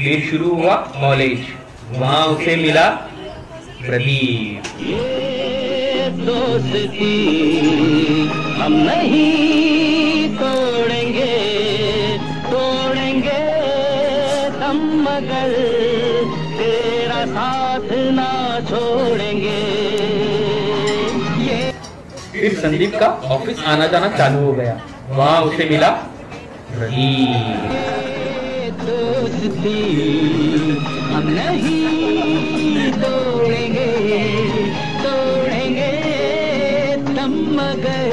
फिर शुरू हुआ कॉलेज वहाँ उसे मिला प्रदीप। ये दोस्ती हम नहीं तोड़ेंगे तोड़ेंगे हम मगर। तेरा साथ ना छोड़ेंगे। फिर संदीप का ऑफ़िस आना जाना चालू हो गया। वहाँ उसे मिला प्रदीप। दोस्ती हम नहीं तोड़ेंगे तोड़ेंगे तम मगर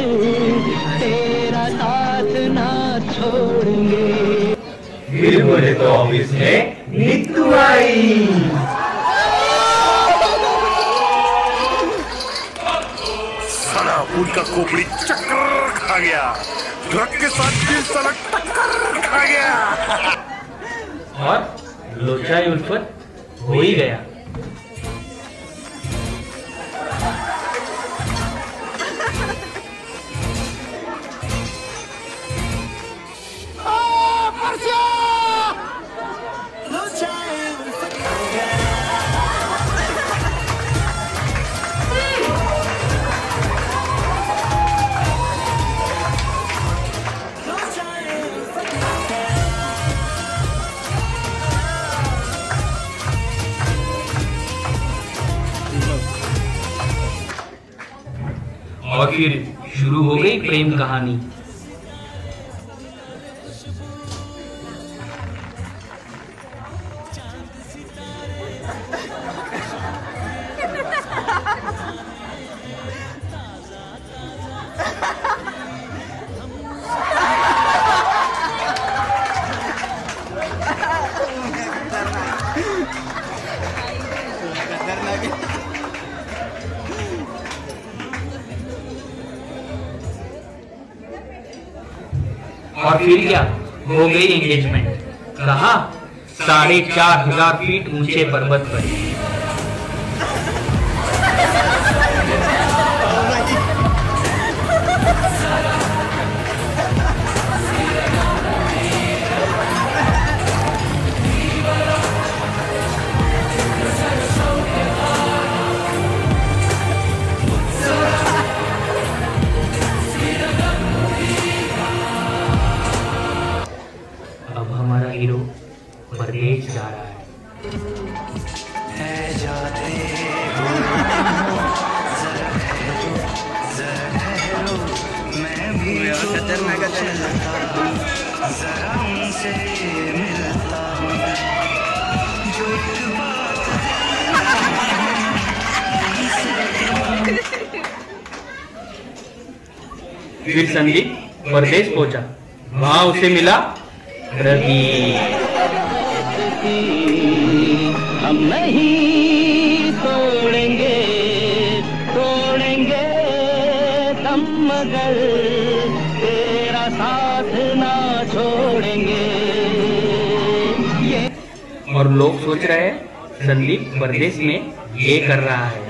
तेरा साथ ना छोड़ेंगे। फिर बोले तो ऑफ़िस में नीतू आई। साला उनका खोपड़ी चक्कर खा गया। ट्रक के साथ भी साला टक्कर खा गया। और लोचा उल्फत हो ही गया। फिर शुरू हो गई प्रेम कहानी। और फिर क्या? हो गई एंगेजमेंट कहा? साढ़े चार हज़ार फीट ऊँचे पर्वत पर। फिर संदीप परदेश पहुँचा। वहाँ उसे मिला रवि। हम नहीं तोड़ेंगे तोड़ेंगे तम मगर। और लोग सोच रहे हैं, संदीप परदेश में ये कर रहा है।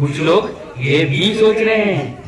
कुछ लोग ये भी सोच रहे हैं।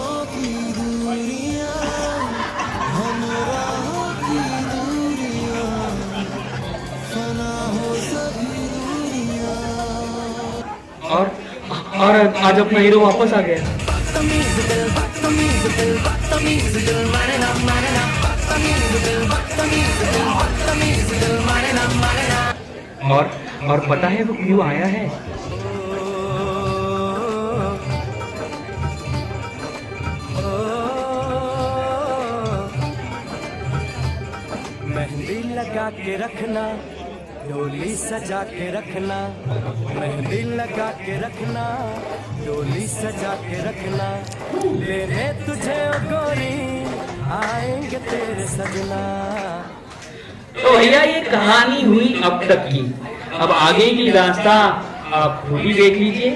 और और आज अपना हीरो वापस आ गया। और और पता है वो क्यों आया है? मेहंदी लगा के रखना। डोली सजा के रखना मेहंदी लगा के रखना डोली सजा के रखना। लेने तुझे ओ गोरी आएँगे तेरे सजना। तो भैया ये कहानी हुई अब तक की। अब आगे की रास्ता आप खुद ही देख लीजिए।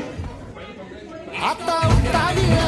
आता उतारिया